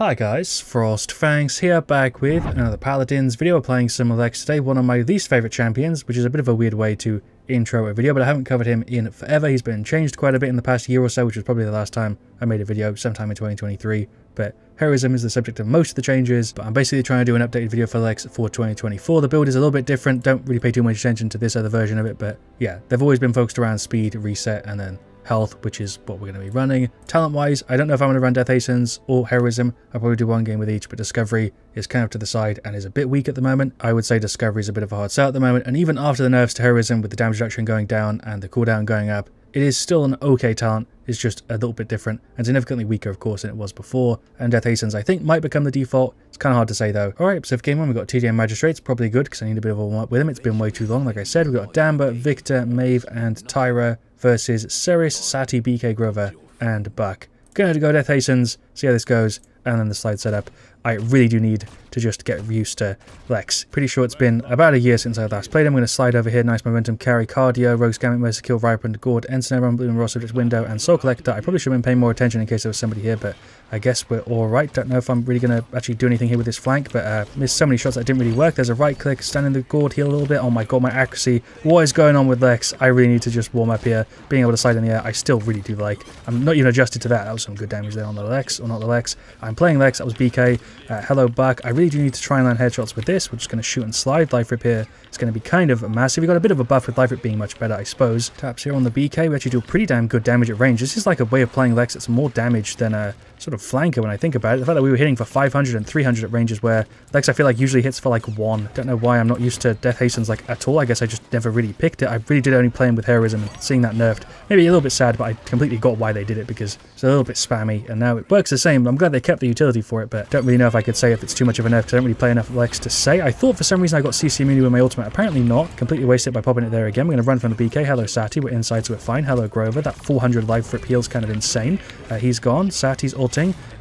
Hi guys, Frost Fangs here, back with another Paladins video We're playing some Lex today, one of my least favourite champions, which is a bit of a weird way to intro a video, but I haven't covered him in forever. He's been changed quite a bit in the past year or so, which was probably the last time I made a video, sometime in 2023. But heroism is the subject of most of the changes, but I'm basically trying to do an updated video for Lex for 2024. The build is a little bit different, don't really pay too much attention to this other version of it, but yeah, they've always been focused around speed, reset, and then health, which is what we're going to be running. Talent-wise, I don't know if I'm going to run Death Hastens or Heroism. I'll probably do one game with each, but Discovery is kind of to the side and is a bit weak at the moment. I would say Discovery is a bit of a hard sell at the moment, and even after the nerfs to Heroism with the damage reduction going down and the cooldown going up, it is still an okay talent, it's just a little bit different and significantly weaker, of course, than it was before. And Death Hastens, I think, might become the default. It's kind of hard to say, though. Alright, so for game one, we've got TDM Magistrates, probably good because I need a bit of a warm-up with him. It's been way too long, like I said. We've got Damba, Victor, Maeve, and Tyra versus Seris, Saati, BK Grover, and Buck. Gonna go Death Hastens, see how this goes, and then the slide setup. I really do need to just get used to Lex. Pretty sure it's been about a year since I last played. I'm going to slide over here. Nice momentum carry, cardio, Rogue's Gambit, Mercy Kill, Viper, and Gord, Ensign, Rumble, and Ross Subject Window, and Soul Collector. I probably should have been paying more attention in case there was somebody here, but I guess we're alright. Don't know if I'm really going to actually do anything here with this flank, but uh, missed so many shots that didn't really work. There's a right click, standing the Gord, heal a little bit. Oh my god, my accuracy. What is going on with Lex? I really need to just warm up here. Being able to slide in the air, I still really do like. I'm not even adjusted to that. That was some good damage there on the Lex, or not the Lex. I'm playing Lex, that was BK. Uh, hello, Buck. I really do need to try and land headshots with this. We're just going to shoot and slide. Life Rip here is going to be kind of massive. We've got a bit of a buff with Life Rip being much better, I suppose. Taps here on the BK. We actually do pretty damn good damage at range. This is like a way of playing Lex that's more damage than a sort of flanker when I think about it. The fact that we were hitting for 500 and 300 at ranges where Lex I feel like usually hits for like one. Don't know why I'm not used to Death Hastens like at all. I guess I just never really picked it. I really did only play him with Heroism and seeing that nerfed. Maybe a little bit sad, but I completely got why they did it because it's a little bit spammy and now it works the same. I'm glad they kept the utility for it, but don't really know if I could say if it's too much of a nerf because I don't really play enough Lex to say. I thought for some reason I got CC immunity with my ultimate. Apparently not. Completely wasted by popping it there again. We're going to run from the BK. Hello Saati. We're inside so we're fine. Hello Grover. That 400 life rip heal's kind of insane. Uh, he's gone. Saati's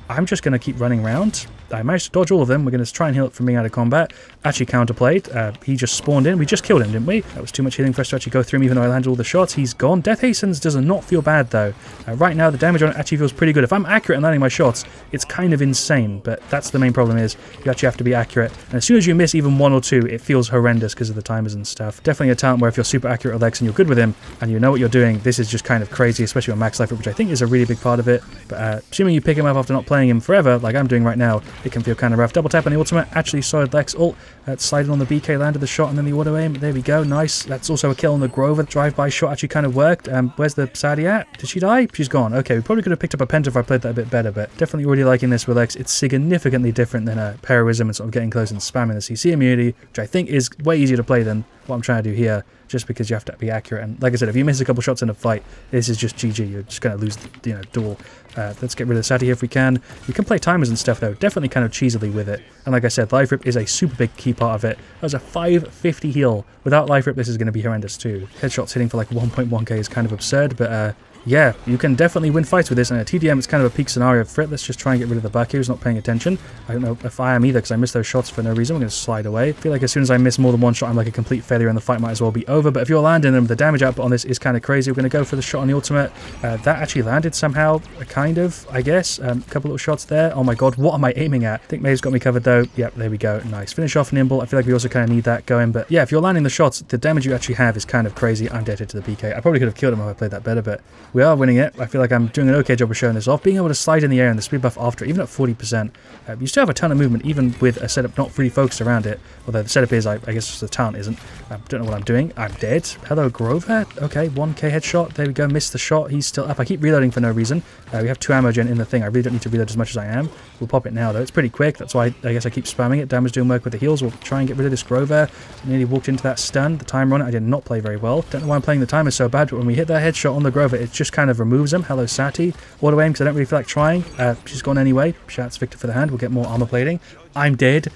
I'm just going to keep running around. I managed to dodge all of them. We're going to try and heal it from being out of combat. Actually counterplayed. Uh, he just spawned in. We just killed him, didn't we? That was too much healing for us to actually go through him, even though I landed all the shots. He's gone. Death Hastens does not feel bad, though. Uh, right now, the damage on it actually feels pretty good. If I'm accurate in landing my shots, it's kind of insane, but that's the main problem is you actually have to be accurate. And as soon as you miss even one or two, it feels horrendous because of the timers and stuff. Definitely a talent where if you're super accurate with Lex and you're good with him, and you know what you're doing, this is just kind of crazy, especially on max life, which I think is a really big part of it. But uh, assuming you pick him up after not playing him forever, like I'm doing right now, it can feel kind of rough. Double tap on the ultimate, actually solid Lex ult, uh, sliding on the BK, landed the shot and then the auto aim. There we go, nice. That's also a kill on the Grover. Drive-by shot actually kind of worked. Um, where's the Saati at? Did she die? She's gone. Okay, we probably could have picked up a Penta if I played that a bit better, but definitely already liking this with Lex. It's significantly different than a Heroism and sort of getting close and spamming the CC immunity, which I think is way easier to play than what I'm trying to do here just because you have to be accurate. And like I said, if you miss a couple shots in a fight, this is just GG. You're just going to lose the you know, duel. Uh, let's get rid of Saati if we can. You can play timers and stuff, though. Definitely kind of cheesily with it. And like I said, Life Rip is a super big key part of it. There's a 550 heal. Without Life Rip, this is going to be horrendous, too. Headshots hitting for like 1.1k is kind of absurd, but uh, yeah, you can definitely win fights with this, and a TDM it's kind of a peak scenario for it. Let's just try and get rid of the back here who's not paying attention. I don't know if I am either, because I missed those shots for no reason. We're going to slide away. I feel like as soon as I miss more than one shot, I'm like a complete failure, and the fight might as well be over. But if you're landing them, the damage output on this is kind of crazy. We're going to go for the shot on the ultimate. Uh, that actually landed somehow, kind of, I guess. Um, a couple little shots there. Oh my god, what am I aiming at? I think Maeve's got me covered, though. Yep, there we go. Nice. Finish off Nimble. I feel like we also kind of need that going. But yeah, if you're landing the shots, the damage you actually have is kind of crazy. I'm dead to the BK. I probably could have killed him if I played that better, but we are winning it. I feel like I'm doing an okay job of showing this off. Being able to slide in the air and the speed buff after, even at 40%, uh, you still have a ton of movement, even with a setup not really focused around it. Although the setup is, I, I guess the talent isn't. I don't know what I'm doing. I'm dead. Hello, Grover. Okay, 1k headshot. There we go. Missed the shot. He's still up. I keep reloading for no reason. Uh, we have two ammo gen in the thing. I really don't need to reload as much as I am. We'll pop it now, though. It's pretty quick. That's why I guess I keep spamming it. Damage doing work with the heals. We'll try and get rid of this Grover. Nearly walked into that stun. The timer on it, I did not play very well. Don't know why I'm playing the timer so bad, but when we hit that headshot on the Grover, it just kind of removes him. Hello, Saati. Auto aim because I don't really feel like trying. Uh, she's gone anyway. Shouts Victor for the hand. We'll get more armor plating. I'm dead.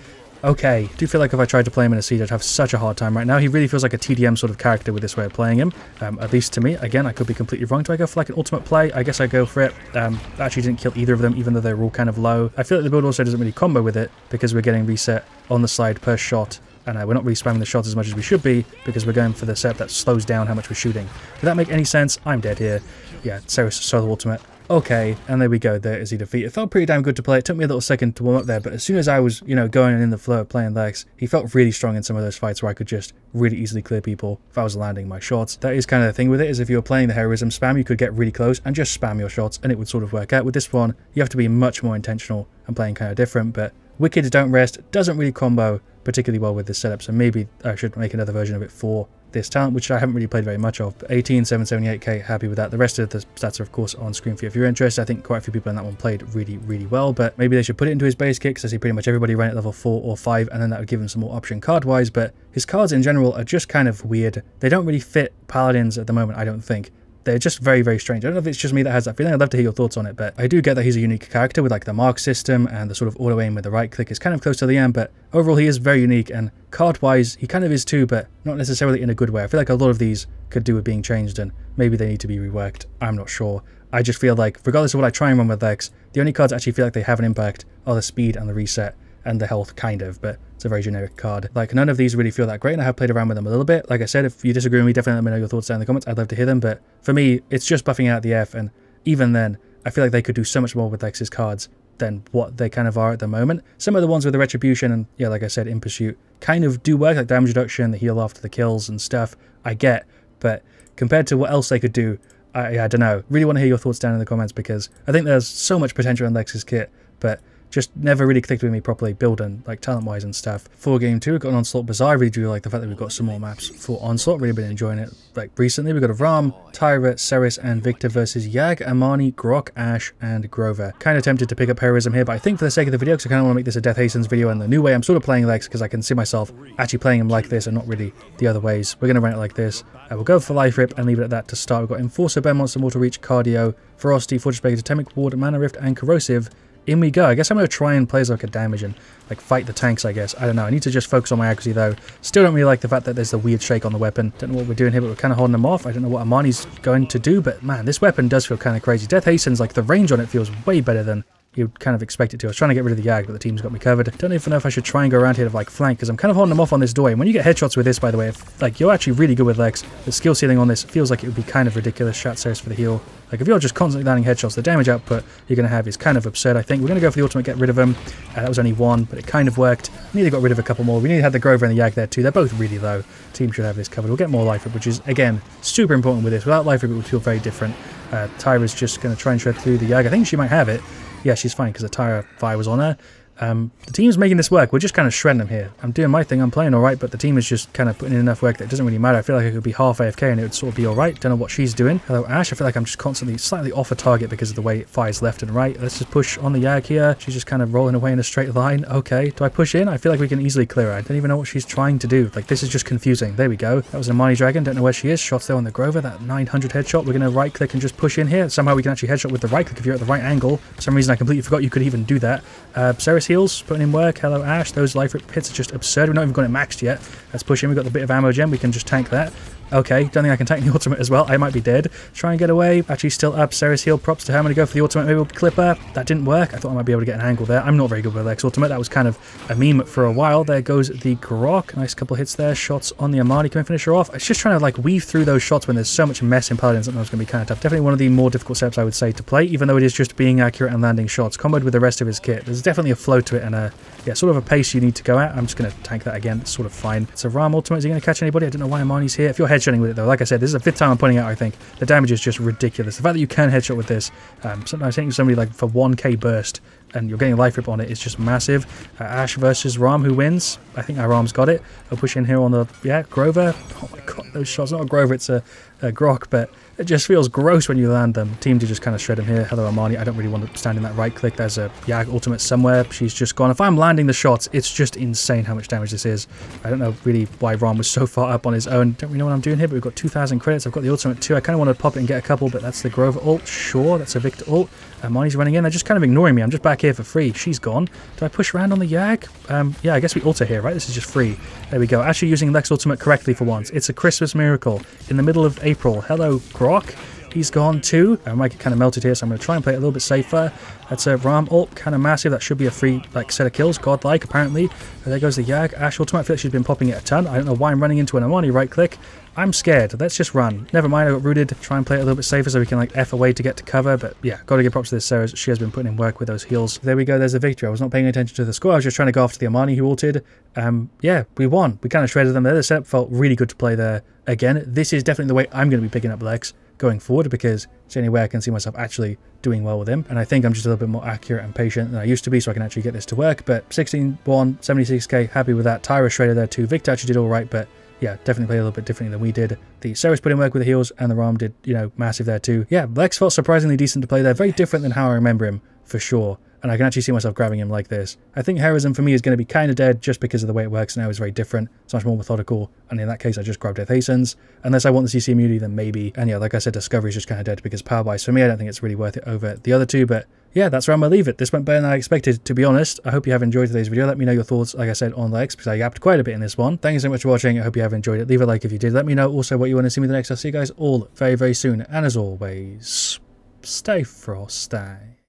Okay, do feel like if I tried to play him in a siege, I'd have such a hard time right now. He really feels like a TDM sort of character with this way of playing him, um, at least to me. Again, I could be completely wrong. Do I go for like an ultimate play? I guess I go for it. Um, actually didn't kill either of them, even though they were all kind of low. I feel like the build also doesn't really combo with it, because we're getting reset on the slide per shot and uh, we're not really spamming the shots as much as we should be because we're going for the setup that slows down how much we're shooting. Did that make any sense? I'm dead here. Yeah, Seris, Solar Ultimate. okay, and there we go, there is he defeat. It felt pretty damn good to play. It took me a little second to warm up there, but as soon as I was, you know, going in the flow of playing Lex, he felt really strong in some of those fights where I could just really easily clear people if I was landing my shots. That is kind of the thing with it, is if you were playing the heroism spam, you could get really close and just spam your shots, and it would sort of work out. With this one, you have to be much more intentional and playing kind of different, but Wicked Don't Rest doesn't really combo particularly well with this setup, so maybe I should make another version of it for this talent, which I haven't really played very much of. 18, 778k, happy with that. The rest of the stats are, of course, on screen for you if you're interested. I think quite a few people in that one played really, really well, but maybe they should put it into his base kit because I see pretty much everybody ran at level 4 or 5, and then that would give him some more option card-wise, but his cards in general are just kind of weird. They don't really fit Paladins at the moment, I don't think they're just very, very strange. I don't know if it's just me that has that feeling. I'd love to hear your thoughts on it, but I do get that he's a unique character with like the mark system and the sort of auto aim with the right click is kind of close to the end, but overall he is very unique and card wise he kind of is too, but not necessarily in a good way. I feel like a lot of these could do with being changed and maybe they need to be reworked. I'm not sure. I just feel like regardless of what I try and run with X, the only cards actually feel like they have an impact are the speed and the reset and the health kind of, but it's a very generic card. Like none of these really feel that great and I have played around with them a little bit. Like I said, if you disagree with me, definitely let me know your thoughts down in the comments. I'd love to hear them, but for me, it's just buffing out the F and even then, I feel like they could do so much more with X's cards than what they kind of are at the moment. Some of the ones with the Retribution and, yeah, like I said, in Pursuit, kind of do work, like damage reduction, the heal after the kills and stuff, I get, but compared to what else they could do, I, I don't know. Really want to hear your thoughts down in the comments because I think there's so much potential in Lex's kit, but just never really clicked with me properly building like talent wise and stuff. For game two, we've got an Onslaught Bazaar. I really do like the fact that we've got some more maps for Onslaught. Really been enjoying it like recently. We've got a Raum, Tyra, Seris, and Victor versus Yag, Imani, Grohk, Ash, and Grover. Kind of tempted to pick up heroism here, but I think for the sake of the video, because I kind of want to make this a Death Hastens video and the new way I'm sort of playing Lex because I can see myself actually playing him like this and not really the other ways. We're going to run it like this. Uh, we'll go for Life Rip and leave it at that to start. We've got Enforcer, Bear Monster, Mortal Reach, Cardio, Ferocity, Fortress Breaker, Totemic Ward, Mana Rift, and Corrosive in we go. I guess I'm going to try and play as like a damage and like fight the tanks, I guess. I don't know. I need to just focus on my accuracy though. Still don't really like the fact that there's the weird shake on the weapon. Don't know what we're doing here, but we're kind of holding them off. I don't know what Imani's going to do, but man, this weapon does feel kind of crazy. Death Hastens, like the range on it feels way better than you'd kind of expect it to. I was trying to get rid of the Yag, but the team's got me covered. Don't even know if I should try and go around here to like flank, because I'm kind of holding them off on this doorway. And when you get headshots with this, by the way, if like you're actually really good with Lex, the skill ceiling on this feels like it would be kind of ridiculous. Shat says for the heal. Like if you're just constantly landing headshots, the damage output you're going to have is kind of absurd, I think. We're going to go for the ultimate, get rid of them. Uh, that was only one, but it kind of worked. We Nearly got rid of a couple more. We nearly had the Grover and the Yag there too. They're both really low. Team should have this covered. We'll get more life which is, again, super important with this. Without life it would feel very different. Uh, Tyra's just going to try and shred through the Yag. I think she might have it. Yeah, she's fine because the Tyra fire was on her. Um, the team's making this work. We're just kind of shredding them here. I'm doing my thing. I'm playing all right, but the team is just kind of putting in enough work that it doesn't really matter. I feel like I could be half AFK and it would sort of be all right. Don't know what she's doing. Hello, Ash. I feel like I'm just constantly slightly off a target because of the way it fires left and right. Let's just push on the Yag here. She's just kind of rolling away in a straight line. Okay, do I push in? I feel like we can easily clear her. I don't even know what she's trying to do. Like, this is just confusing. There we go. That was a Imani Dragon. Don't know where she is. Shots there on the Grover. That 900 headshot. We're going to right click and just push in here. Somehow we can actually headshot with the right click if you're at the right angle. For some reason I completely forgot you could even do that. Uh, Seris putting in work. Hello, Ash. Those life rip hits are just absurd. We've not even got it maxed yet. Let's push in. We've got the bit of ammo gem. We can just tank that. Okay, don't think I can tank the ultimate as well. I might be dead. Try and get away. Actually, still up. Seris heal. Props to her. I'm going to go for the ultimate. Maybe we'll clip her. That didn't work. I thought I might be able to get an angle there. I'm not very good with Lex ultimate. That was kind of a meme for a while. There goes the Grohk. Nice couple hits there. Shots on the Imani. Can we finish her off? It's just trying to like weave through those shots when there's so much mess in Paladins. That was going to be kind of tough. Definitely one of the more difficult setups I would say to play, even though it is just being accurate and landing shots. Comboed with the rest of his kit. There's definitely a flow to it and a yeah, sort of a pace you need to go at. I'm just going to tank that again. It's sort of fine. It's a Raum ultimate. Is he going to catch anybody? I don't know why Imani's here. If you're headshotting with it though, like I said, this is the fifth time I'm pointing out, I think. The damage is just ridiculous. The fact that you can headshot with this, um, sometimes hitting somebody like for 1k burst and you're getting a life rip on it is just massive. Uh, Ash versus Raum, who wins? I think our Raum's got it. I'll push in here on the, yeah, Grover. Oh my god, those shots. Not a Grover, it's a, a Grohk, but it just feels gross when you land them. Team to just kind of shred him here. Hello, Imani. I don't really want to stand in that right click. There's a Yag ultimate somewhere. She's just gone. If I'm landing the shots, it's just insane how much damage this is. I don't know really why Raum was so far up on his own. Don't really know what I'm doing here, but we've got 2,000 credits. I've got the ultimate too. I kind of want to pop it and get a couple, but that's the Grover ult. Sure, that's a Victor ult. Imani's running in. They're just kind of ignoring me. I'm just back here for free. She's gone. Do I push around on the Yag? Um, yeah, I guess we alter here, right? This is just free. There we go. Actually using Lex Ultimate correctly for once. It's a Christmas miracle in the middle of April. Hello, Grohk. he's gone too. I might get kind of melted here, so I'm going to try and play it a little bit safer. That's a Raum up, kind of massive. That should be a free like set of kills, godlike apparently. there goes the Yag. Ash ultimate, I feel like she's been popping it a ton. I don't know why I'm running into an Imani right click. I'm scared. Let's just run. Never mind, I got rooted. Try and play it a little bit safer so we can like F away to get to cover. But yeah, got to give props to this Sarah. She has been putting in work with those heals. There we go. There's a victory. I was not paying attention to the score. I was just trying to go after the Imani who ulted. Um, yeah, we won. We kind of shredded them there. The setup felt really good to play there. Again, this is definitely the way I'm going to be picking up Lex going forward because it's the only way I can see myself actually doing well with him. And I think I'm just a little bit more accurate and patient than I used to be so I can actually get this to work. But 16-1, 76k, happy with that. Tyra shredded there too. Victor actually did all right, but yeah, definitely played a little bit differently than we did. The Seris put in work with the heels, and the Raum did, you know, massive there too. Yeah, Lex felt surprisingly decent to play there. Very different than how I remember him, for sure. And I can actually see myself grabbing him like this. I think Heroism for me is going to be kind of dead just because of the way it works now is very different. It's much more methodical. And in that case, I just grab Death Hastens. Unless I want the CC immunity, then maybe. And yeah, like I said, Discovery is just kind of dead because power-wise, for me, I don't think it's really worth it over the other two. But yeah, that's where I'm going to leave it. This went better than I expected, to be honest. I hope you have enjoyed today's video. Let me know your thoughts, like I said, on Lex, because I yapped quite a bit in this one. Thank you so much for watching. I hope you have enjoyed it. Leave a like if you did. Let me know also what you want to see me the next. I'll see you guys all very, very soon. And as always, stay frosty.